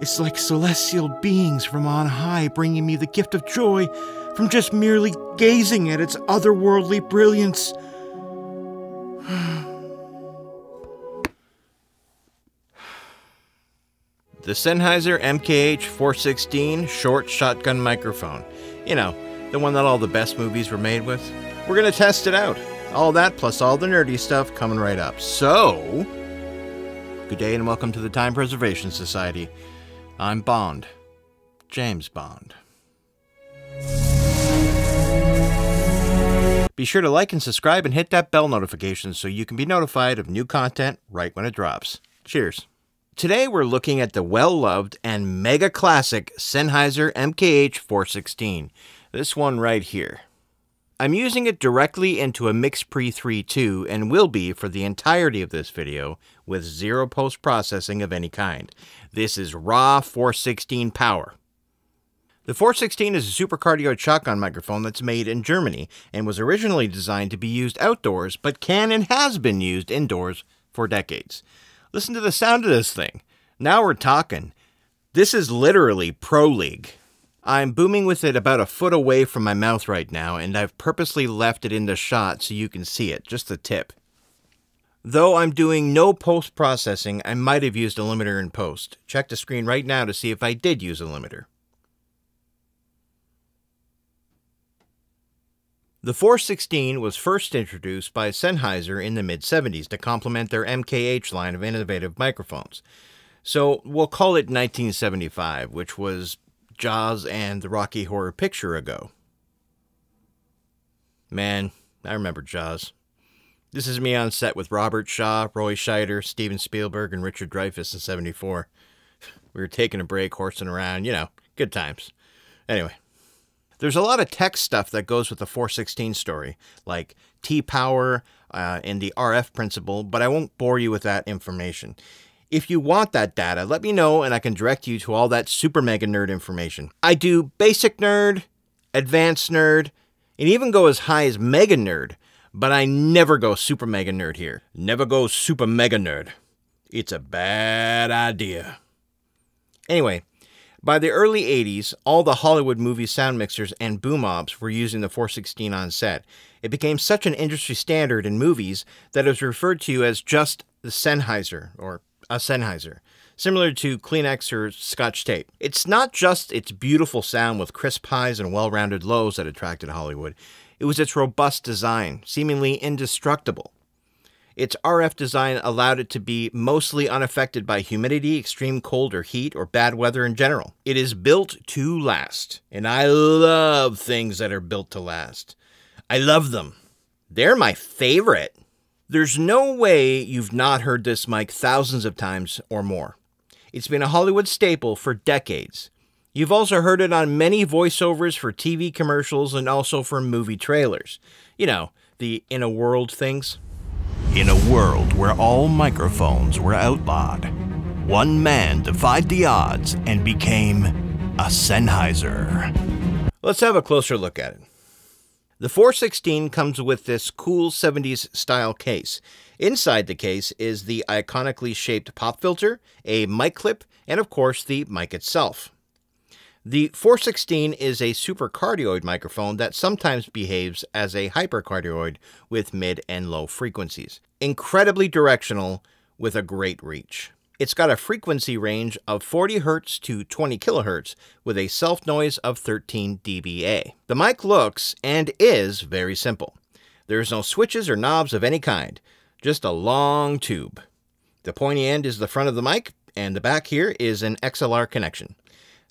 It's like celestial beings from on high bringing me the gift of joy from just merely gazing at its otherworldly brilliance. the Sennheiser MKH 416 short shotgun microphone. You know, the one that all the best movies were made with. We're gonna test it out. All that plus all the nerdy stuff coming right up. So, good day and welcome to the Time Preservation Society. I'm Bond. James Bond. Be sure to like and subscribe and hit that bell notification so you can be notified of new content right when it drops. Cheers. Today we're looking at the well-loved and mega classic Sennheiser MKH 416. This one right here. I'm using it directly into a MixPre 3.2 and will be for the entirety of this video with zero post-processing of any kind. This is raw 416 power. The 416 is a supercardioid shotgun microphone that's made in Germany and was originally designed to be used outdoors but can and has been used indoors for decades. Listen to the sound of this thing. Now we're talking. This is literally Pro League. I'm booming with it about a foot away from my mouth right now, and I've purposely left it in the shot so you can see it, just the tip. Though I'm doing no post processing, I might have used a limiter in post. Check the screen right now to see if I did use a limiter. The 416 was first introduced by Sennheiser in the mid 70s to complement their MKH line of innovative microphones. So we'll call it 1975, which was Jaws and the Rocky Horror Picture ago. Man, I remember Jaws. This is me on set with Robert Shaw, Roy Scheider, Steven Spielberg, and Richard Dreyfuss in 74. We were taking a break, horsing around, you know, good times. Anyway. There's a lot of tech stuff that goes with the 416 story, like T power uh, and the RF principle, but I won't bore you with that information. If you want that data, let me know and I can direct you to all that super mega nerd information. I do basic nerd, advanced nerd, and even go as high as mega nerd, but I never go super mega nerd here. Never go super mega nerd. It's a bad idea. Anyway, by the early 80s, all the Hollywood movie sound mixers and boom ops were using the 416 on set. It became such an industry standard in movies that it was referred to as just the Sennheiser, or a Sennheiser, similar to Kleenex or Scotch tape. It's not just its beautiful sound with crisp highs and well rounded lows that attracted Hollywood, it was its robust design, seemingly indestructible. Its RF design allowed it to be mostly unaffected by humidity, extreme cold or heat, or bad weather in general. It is built to last, and I love things that are built to last. I love them. They're my favorite. There's no way you've not heard this mic thousands of times or more. It's been a Hollywood staple for decades. You've also heard it on many voiceovers for TV commercials and also for movie trailers. You know, the in a world things. In a world where all microphones were outlawed, one man defied the odds and became a Sennheiser. Let's have a closer look at it. The 416 comes with this cool 70s style case. Inside the case is the iconically shaped pop filter, a mic clip, and of course the mic itself. The 416 is a supercardioid microphone that sometimes behaves as a hypercardioid with mid and low frequencies. Incredibly directional with a great reach. It's got a frequency range of 40 Hz to 20 kHz with a self noise of 13 dBA. The mic looks and is very simple. There's no switches or knobs of any kind, just a long tube. The pointy end is the front of the mic, and the back here is an XLR connection.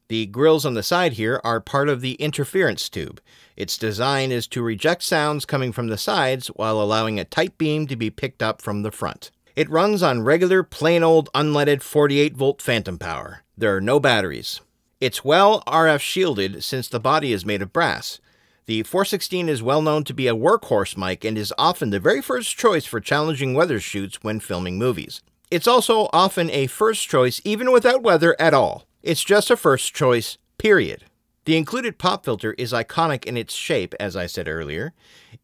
The grills on the side here are part of the interference tube. Its design is to reject sounds coming from the sides while allowing a tight beam to be picked up from the front. It runs on regular, plain old unleaded 48 volt phantom power. There are no batteries. It's well RF shielded since the body is made of brass. The 416 is well known to be a workhorse mic and is often the very first choice for challenging weather shoots when filming movies. It's also often a first choice even without weather at all. It's just a first choice, period. The included pop filter is iconic in its shape, as I said earlier.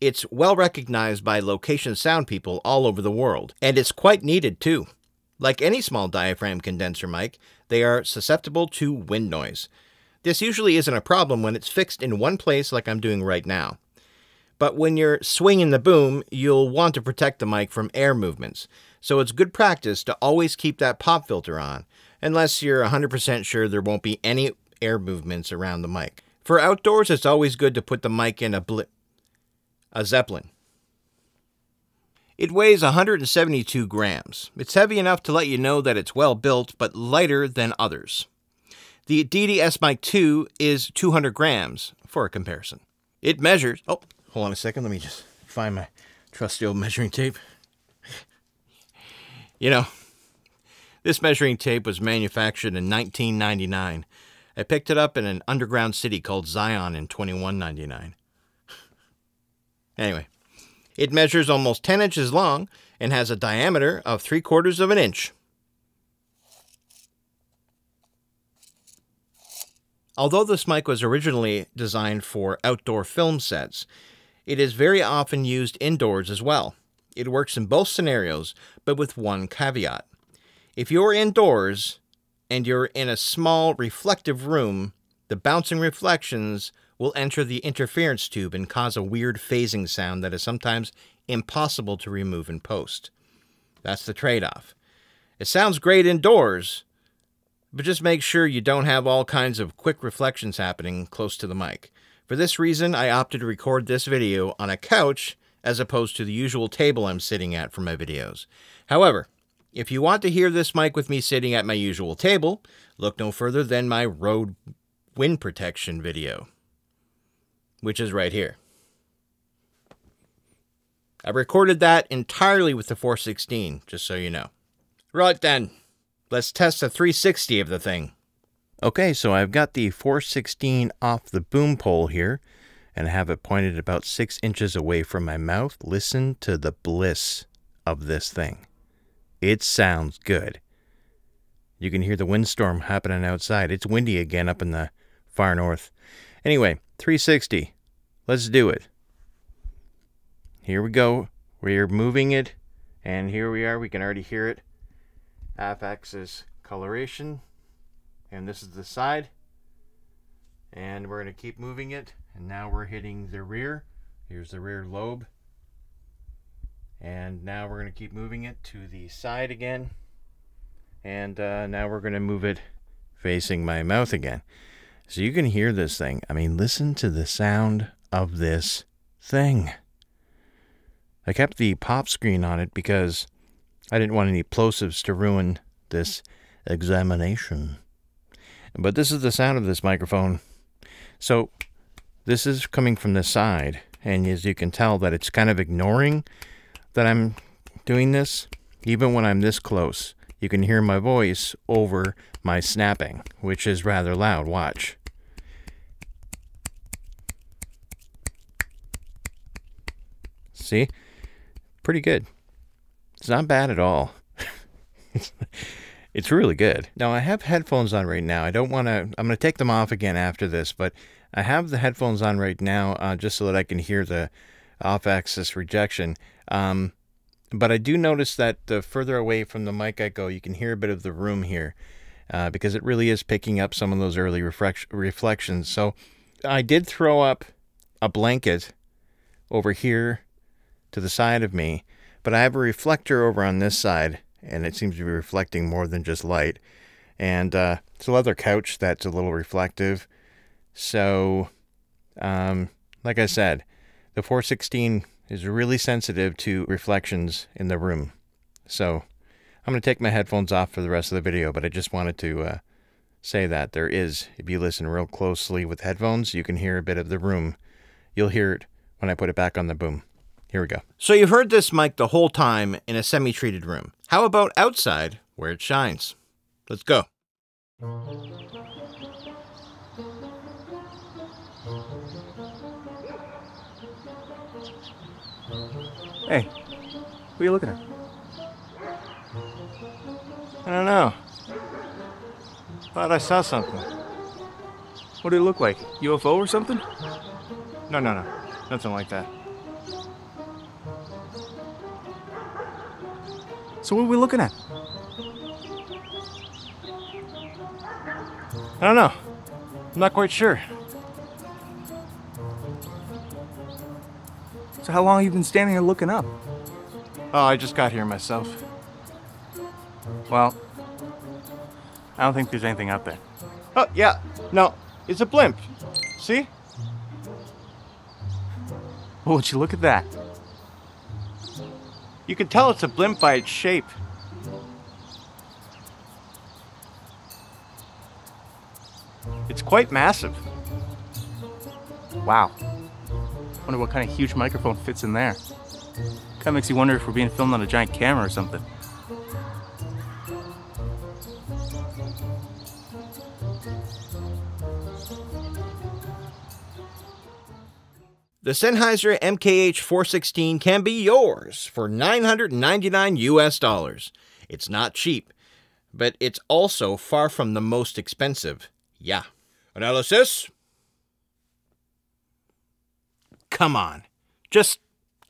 It's well recognized by location sound people all over the world, and it's quite needed too. Like any small diaphragm condenser mic, they are susceptible to wind noise. This usually isn't a problem when it's fixed in one place like I'm doing right now. But when you're swinging the boom, you'll want to protect the mic from air movements. So it's good practice to always keep that pop filter on, unless you're 100% sure there won't be any air movements around the mic. For outdoors, it's always good to put the mic in a bli- a Zeppelin. It weighs 172 grams. It's heavy enough to let you know that it's well built, but lighter than others. The Deity S-Mic 2 is 200 grams, for a comparison. It measures. Oh, hold on a second. Let me just find my trusty old measuring tape. You know, this measuring tape was manufactured in 1999. I picked it up in an underground city called Zion in 2199. Anyway, it measures almost 10 inches long and has a diameter of 3 quarters of an inch. Although this mic was originally designed for outdoor film sets, it is very often used indoors as well. It works in both scenarios, but with one caveat. If you're indoors and you're in a small reflective room, the bouncing reflections will enter the interference tube and cause a weird phasing sound that is sometimes impossible to remove in post. That's the trade off. It sounds great indoors, but just make sure you don't have all kinds of quick reflections happening close to the mic. For this reason, I opted to record this video on a couch as opposed to the usual table I'm sitting at for my videos. However, if you want to hear this mic with me sitting at my usual table, look no further than my Rode wind protection video, which is right here. I recorded that entirely with the 416, just so you know. Right then, let's test a 360 of the thing. Okay, so I've got the 416 off the boom pole here and have it pointed about six inches away from my mouth. Listen to the bliss of this thing. It sounds good. You can hear the windstorm happening outside. It's windy again up in the far north. Anyway, 360. Let's do it. Here we go. We're moving it, and here we are. We can already hear it. Off axis coloration, and this is the side. And we're going to keep moving it, and now we're hitting the rear. Here's the rear lobe. And now we're going to keep moving it to the side again. And uh, now we're going to move it facing my mouth again. So you can hear this thing. I mean, listen to the sound of this thing. I kept the pop screen on it because I didn't want any plosives to ruin this examination. But this is the sound of this microphone. So this is coming from the side, and as you can tell that it's kind of ignoring that I'm doing this, even when I'm this close. You can hear my voice over my snapping, which is rather loud. Watch. See? Pretty good. It's not bad at all. it's really good. Now, I have headphones on right now. I don't want to, I'm going to take them off again after this, but I have the headphones on right now uh, just so that I can hear the off axis rejection. Um, but I do notice that the further away from the mic I go, you can hear a bit of the room here uh, because it really is picking up some of those early reflect- reflections. So I did throw up a blanket over here to the side of me, but I have a reflector over on this side, and it seems to be reflecting more than just light. And uh, it's a leather couch that's a little reflective. So, um, like I said, the 416 is really sensitive to reflections in the room. So, I'm going to take my headphones off for the rest of the video, but I just wanted to uh, say that there is, if you listen real closely with headphones, you can hear a bit of the room. You'll hear it when I put it back on the boom. Here we go. So you've heard this mic the whole time in a semi treated room. How about outside where it shines? Let's go. Hey, what are you looking at? I don't know. Thought I saw something. What did it look like? UFO or something? No, no, no. Nothing like that. So what are we looking at? I don't know. I'm not quite sure. So how long have you been standing here looking up? Oh, I just got here myself. Well, I don't think there's anything out there. Oh, yeah. No, it's a blimp. See? Oh, would you look at that? You can tell it's a blimp by its shape. It's quite massive. Wow. Wonder what kind of huge microphone fits in there. Kind of makes you wonder if we're being filmed on a giant camera or something. The Sennheiser MKH 416 can be yours for 999 US dollars. It's not cheap, but it's also far from the most expensive. Yeah. Analysis? Come on. Just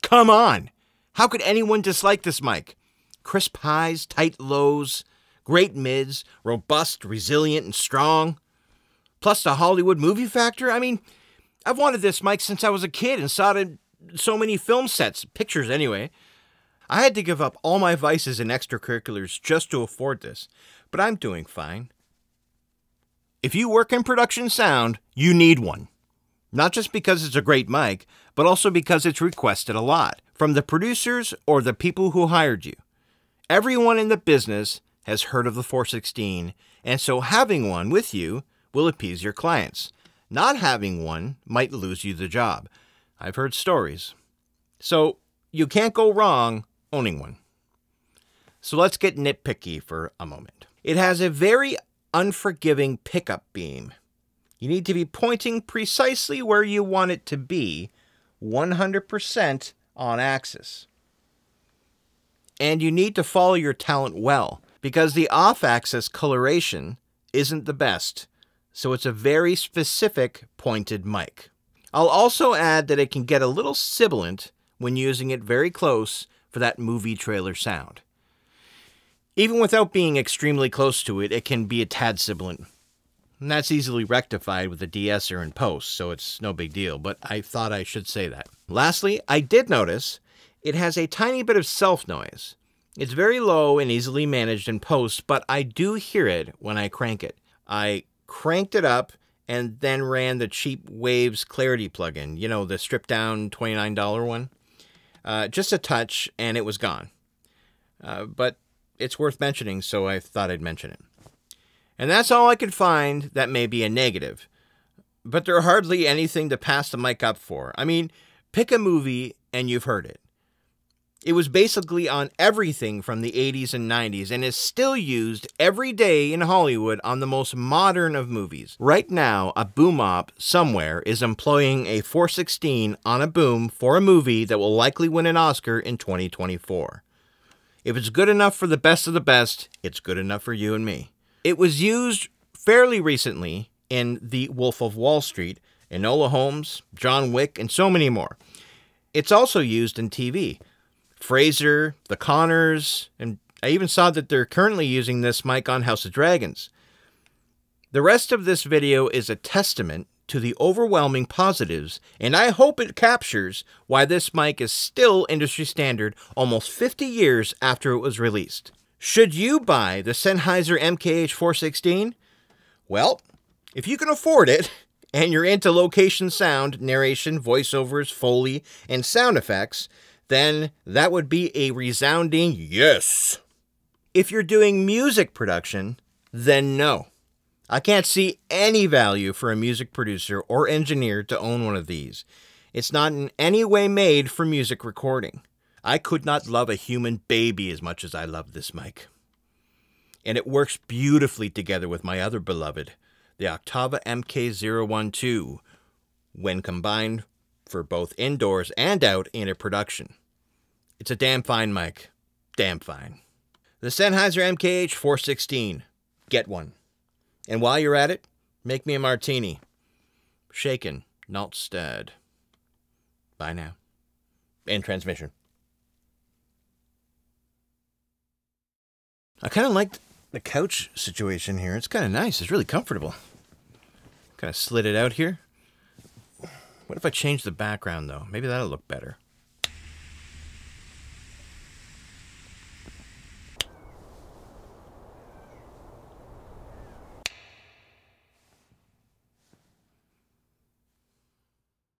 come on. How could anyone dislike this mic? Crisp highs, tight lows, great mids, robust, resilient, and strong. Plus the Hollywood movie factor. I mean, I've wanted this mic since I was a kid and saw it in so many film sets, pictures anyway. I had to give up all my vices and extracurriculars just to afford this, but I'm doing fine. If you work in production sound, you need one. Not just because it's a great mic, but also because it's requested a lot from the producers or the people who hired you. Everyone in the business has heard of the 416, and so having one with you will appease your clients. Not having one might lose you the job. I've heard stories. So you can't go wrong owning one. So let's get nitpicky for a moment. It has a very unforgiving pickup beam. You need to be pointing precisely where you want it to be, 100% on axis. And you need to follow your talent well, because the off axis coloration isn't the best so it's a very specific pointed mic. I'll also add that it can get a little sibilant when using it very close for that movie trailer sound. Even without being extremely close to it, it can be a tad sibilant. And that's easily rectified with a de-esser in post, so it's no big deal, but I thought I should say that. Lastly, I did notice it has a tiny bit of self noise. It's very low and easily managed in post, but I do hear it when I crank it. I cranked it up, and then ran the cheap Waves Clarity plugin, you know, the stripped down $29 one. Uh, just a touch, and it was gone. Uh, but it's worth mentioning, so I thought I'd mention it. And that's all I could find that may be a negative. But there hardly anything to pass the mic up for. I mean, pick a movie and you've heard it. It was basically on everything from the 80s and 90s and is still used every day in Hollywood on the most modern of movies. Right now, a boom op somewhere is employing a 416 on a boom for a movie that will likely win an Oscar in 2024. If it's good enough for the best of the best, it's good enough for you and me. It was used fairly recently in The Wolf of Wall Street, Enola Holmes, John Wick, and so many more. It's also used in TV. Frasier, The Connors, and I even saw that they're currently using this mic on House of Dragons. The rest of this video is a testament to the overwhelming positives, and I hope it captures why this mic is still industry standard almost 50 years after it was released. Should you buy the Sennheiser MKH 416? Well, if you can afford it, and you're into location sound, narration, voiceovers, foley, and sound effects, then that would be a resounding yes. If you're doing music production, then no. I can't see any value for a music producer or engineer to own one of these. It's not in any way made for music recording. I could not love a human baby as much as I love this mic. And it works beautifully together with my other beloved, the Octava MK012, when combined for both indoors and out in a production. It's a damn fine mic. Damn fine. The Sennheiser MKH 416. Get one. And while you're at it, make me a martini. Shaken, not stirred. Bye now. End transmission. I kind of like the couch situation here. It's kind of nice. It's really comfortable. Kind of slid it out here. What if I change the background though? Maybe that'll look better.